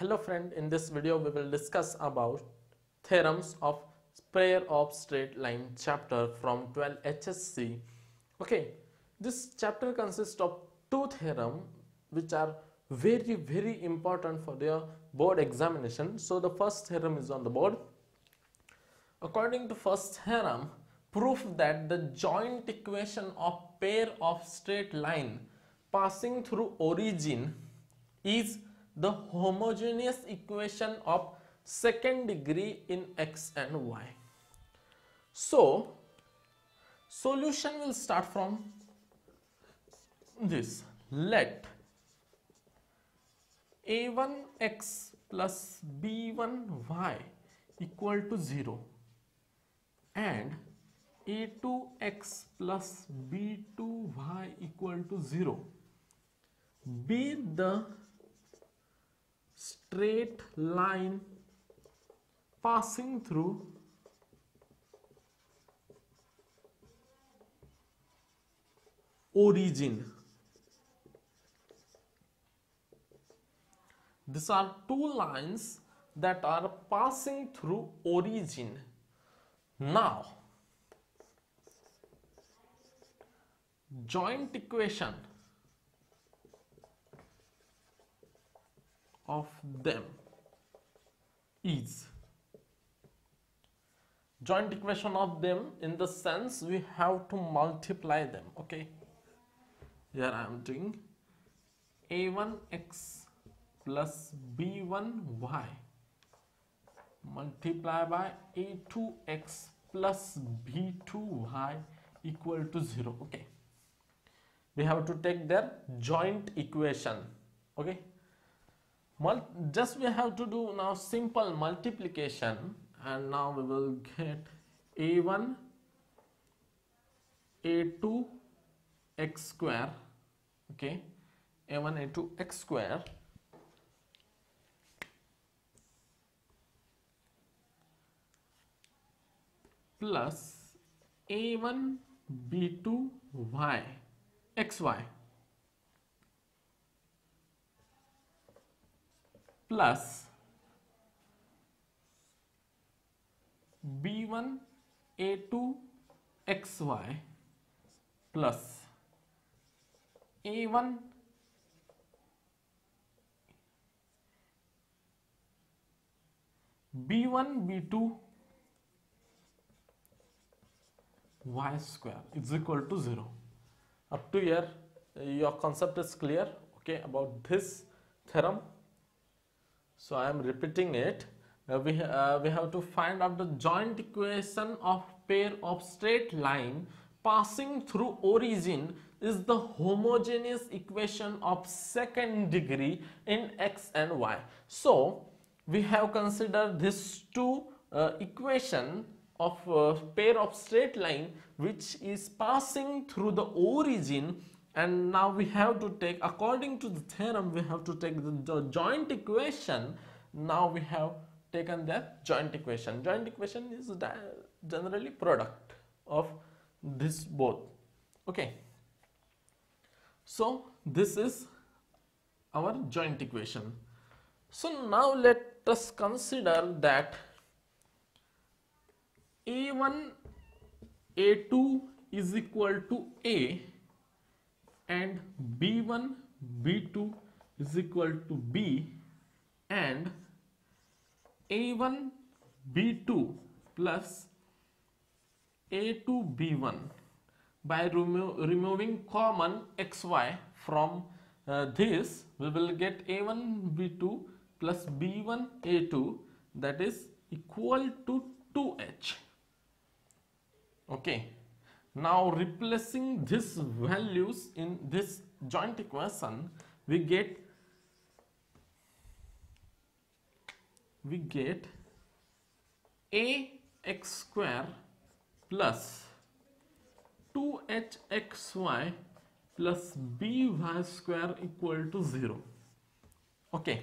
Hello friend, in this video we will discuss about theorems of pair of straight line chapter from 12 HSC. Okay, this chapter consists of two theorem which are very very important for their board examination. So the first theorem is on the board. According to first theorem, proof that the joint equation of pair of straight line passing through origin is the homogeneous equation of second degree in x and y. So, solution will start from this. Let a1x plus b1y equal to 0 and a2x plus b2y equal to 0 be the straight line passing through origin. These are two lines that are passing through origin. Now, joint equation of them is. Joint equation of them in the sense we have to multiply them okay? Here I am doing a1x plus b1y multiply by a2x plus b2y equal to 0 okay? We have to take their joint equation okay Just we have to do now simple multiplication and now we will get a1 a2 x square okay? A1 a2 x square. Plus a1 b2 y xy plus b1 a2 xy plus a1 b1 b2 y square is equal to 0 up to here your concept is clear okay about this theorem so i am repeating it. Uh, we uh, we have to find out the joint equation of pair of straight line passing through origin is the homogeneous equation of second degree in x and y. So we have considered these two uh, equation of uh, pair of straight line which is passing through the origin and now we have to take according to the theorem we have to take the, joint equation. Now we have taken the joint equation. Joint equation is generally product of this both. Okay. So this is our joint equation. So now let us consider that a1 a2 is equal to a and b1 b2 is equal to b and a1 b2 plus a2 b1 by remo removing common xy from uh, this we will get a1 b2 plus b1 a2 that is equal to 2h okay now replacing these values in this joint equation we get we get a x square plus 2hxy plus by square equal to 0 okay.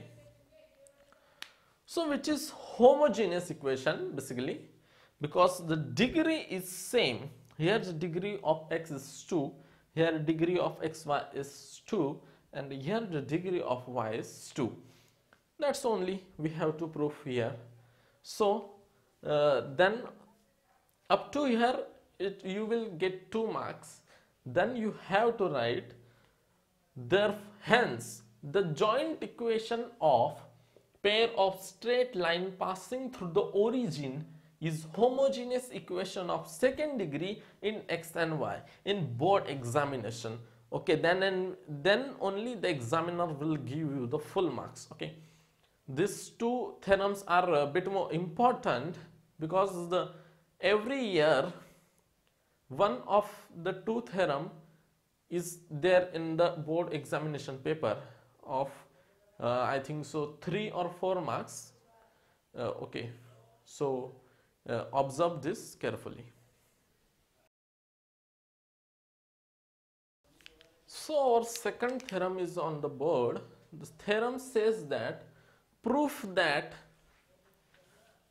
So which is homogeneous equation basically because the degree is same here the degree of x is 2 here degree of xy is 2 and here the degree of y is 2 that's only we have to prove here. So uh, then up to here it you will get 2 marks. Then you have to write there hence the joint equation of pair of straight line passing through the origin is homogeneous equation of second degree in x and y in board examination. Okay then and then only the examiner will give you the full marks. Okay these two theorems are a bit more important because the every year one of the two theorem is there in the board examination paper of uh, I think so three or four marks. Uh, okay so Uh, observe this carefully so our second theorem is on the board the theorem says that proof that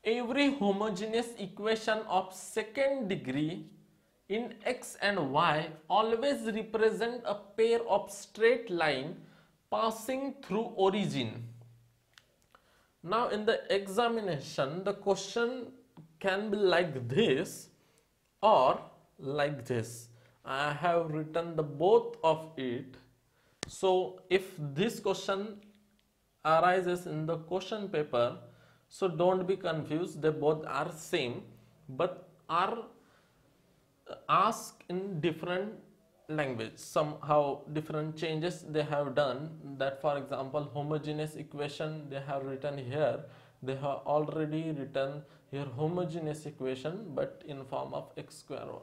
every homogeneous equation of second degree in x and y always represent a pair of straight line passing through origin. Now in the examination the question can be like this or like this. I have written the both of it. So if this question arises in the question paper so don't be confused they both are same but are uh, asked in different language somehow different changes they have done that for example homogeneous equation they have written here they have already written here homogeneous equation but in form of x square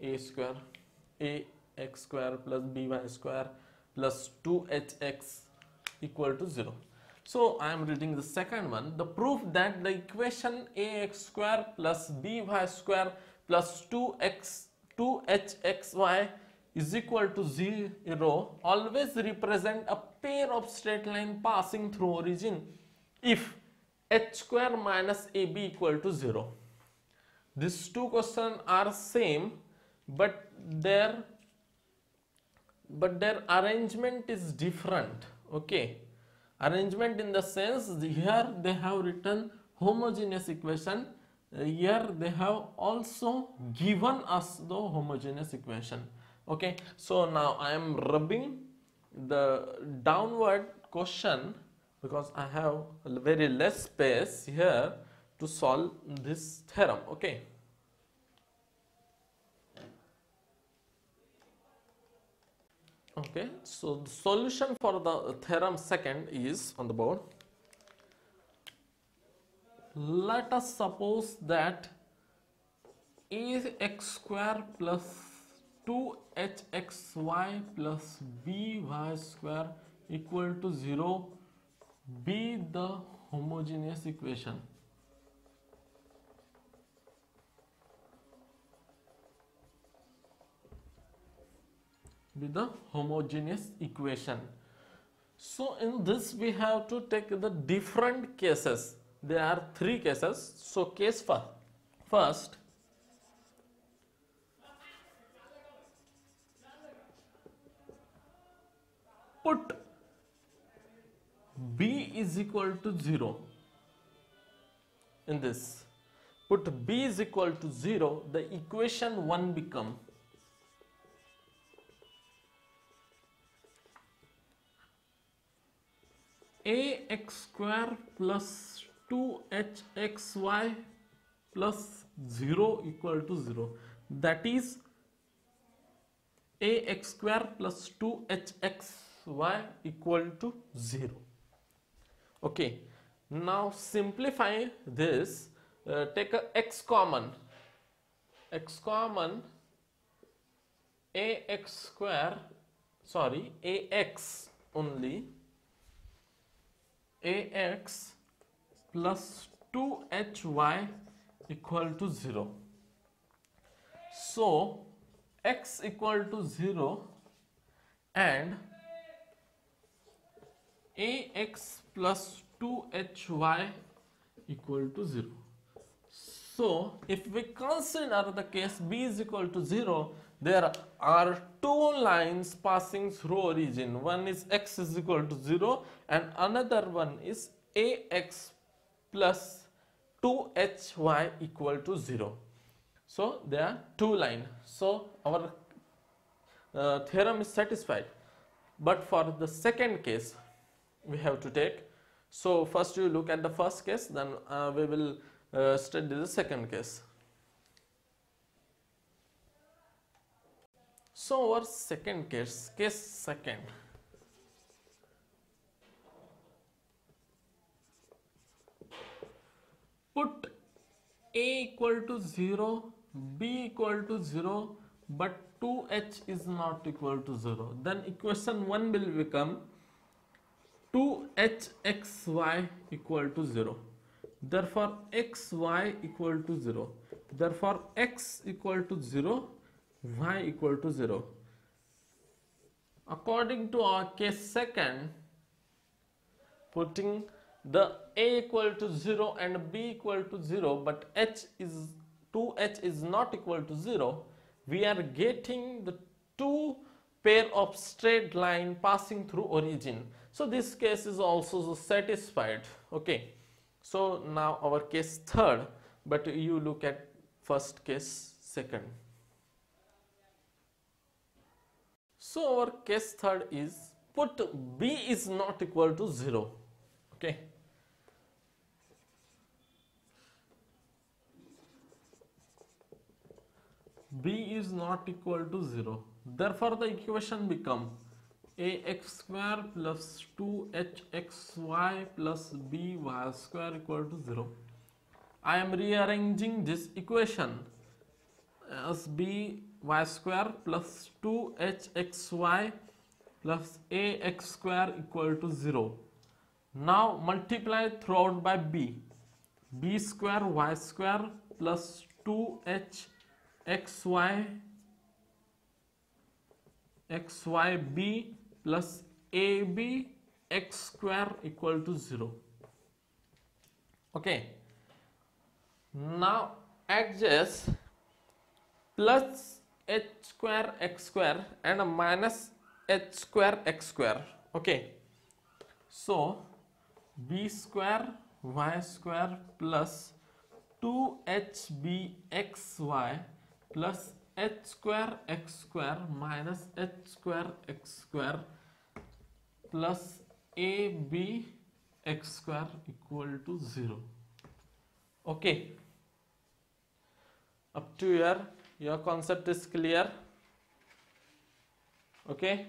a square a x square plus by square plus 2hx equal to 0 so I am reading the second one. The proof that the equation ax square plus by square plus 2x 2hxy is equal to 0 always represent a pair of straight line passing through origin. If h square minus ab equal to 0. These two questions are same but their but their arrangement is different okay arrangement in the sense here they have written homogeneous equation here they have also given us the homogeneous equation okay so now I am rubbing the downward question because I have very less space here to solve this theorem okay? Okay so the solution for the theorem second is on the board let us suppose that ax square plus 2hxy plus by square equal to 0 be the homogeneous equation. Be the homogeneous equation. So in this we have to take the different cases. There are three cases. So case for first put b equal to 0 in this. Put b is equal to 0 the equation 1 become ax square plus 2hxy plus 0 equal to 0 that is ax square plus 2hxy equal to 0 okay. Now simplify this. Uh, take a x common. x common ax square sorry ax only. Ax plus 2hy equal to 0 so x equal to 0 and ax plus 2hy equal to 0. So, if we consider the case b is equal to 0, there are two lines passing through origin. One is x is equal to 0 and another one is ax plus 2hy equal to 0 so there are two lines. so our uh, theorem is satisfied but for the second case we have to take so first you look at the first case then uh, we will uh, study the second case. So our second case case second. Put a equal to 0 b equal to 0 but 2h is not equal to 0 then equation 1 will become 2hxy equal to 0 therefore xy equal to 0 therefore x equal to 0 y equal to 0 according to our case second putting the a equal to 0 and b equal to 0 but h is 2h is not equal to 0 we are getting the two pair of straight line passing through origin so this case is also satisfied okay. So now our case third but you look at first case second. So our case third is put b is not equal to 0 okay. B is not equal to 0 therefore the equation become ax square plus 2hxy plus by square equal to 0 I am rearranging this equation as by square plus 2hxy plus ax square equal to 0 now multiply throughout by b. b square y square plus 2h xy xyb plus ab x square equal to 0 okay. Now adjust plus h square x square and minus h square x square. Okay. So b square y square plus 2hbxy plus h square x square minus h square x square plus ab x square equal to 0 okay. Up to here your concept is clear. Okay.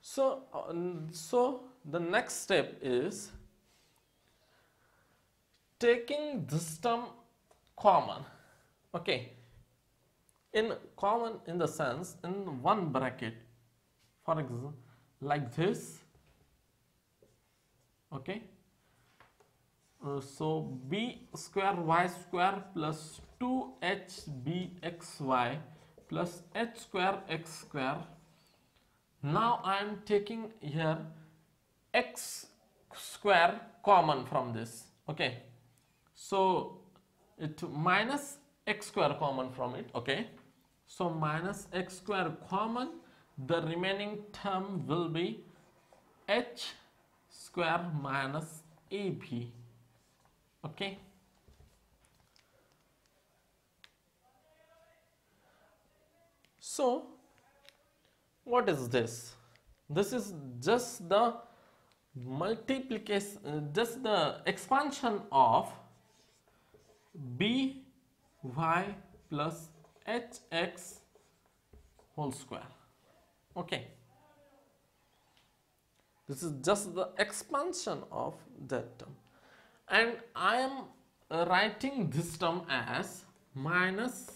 So uh, so the next step is taking this term common. Okay. In common in the sense in one bracket for example like this. Okay. Uh, so b square y square plus 2hbxy plus h square x square. Now I am taking here x square common from this. Okay. So it minus x square common from it. Okay. So minus x square common the remaining term will be h square minus ab okay so what is this? This is just the multiplication just the expansion of b y plus hx whole square okay. This is just the expansion of that term. And I am writing this term as minus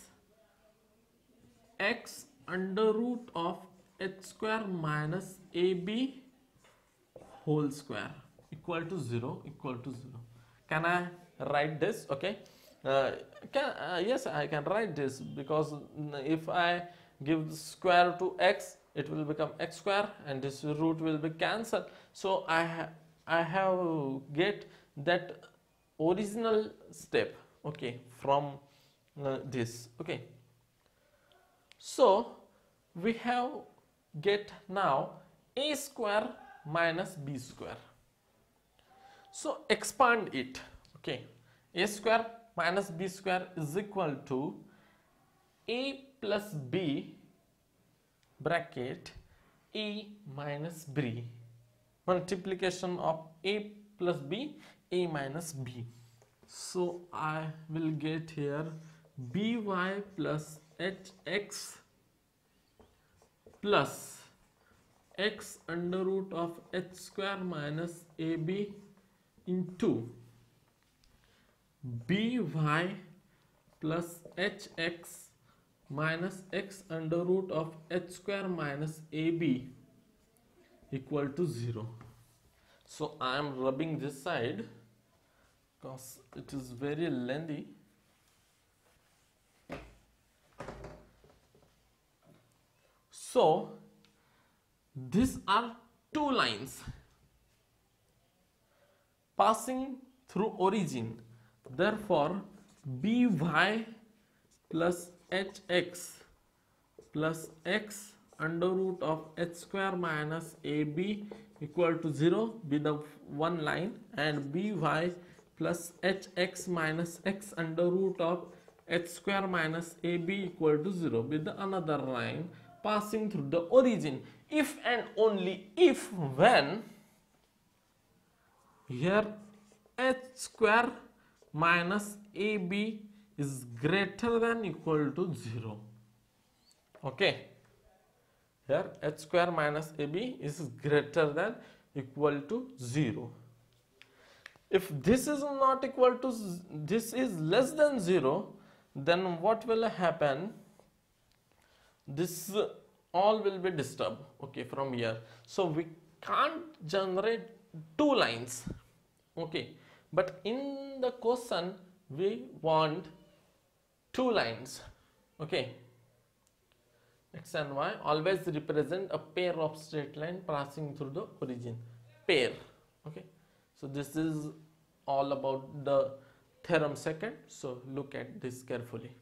x under root of h square minus ab whole square equal to 0 equal to 0 can I write this? Okay. Uh, can, uh, yes, I can write this because if I give square to x, it will become x square and this root will be cancelled. So I, ha I have get that original step okay from uh, this okay so we have get now a square minus b square So expand it. Okay. A square minus B square is equal to A plus B bracket A minus B multiplication of A plus B A minus B. So I will get here by plus hx plus x under root of h square minus ab into by plus hx minus x under root of h square minus ab equal to 0 so I am rubbing this side because it is very lengthy. So these are two lines passing through origin. Therefore by plus hx plus x under root of h square minus ab equal to 0 be the one line and by plus hx minus x under root of h square minus ab equal to 0 be the another line passing through the origin. If and only if when here h square minus ab is greater than equal to 0 okay. Here h square minus ab is greater than equal to 0 if this is not equal to this is less than 0 then what will happen? This all will be disturbed okay from here. So we can't generate two lines okay. But in the question we want two lines. Okay. X and y always represent a pair of straight line passing through the origin. Pair. Okay. So this is all about the theorem second. So look at this carefully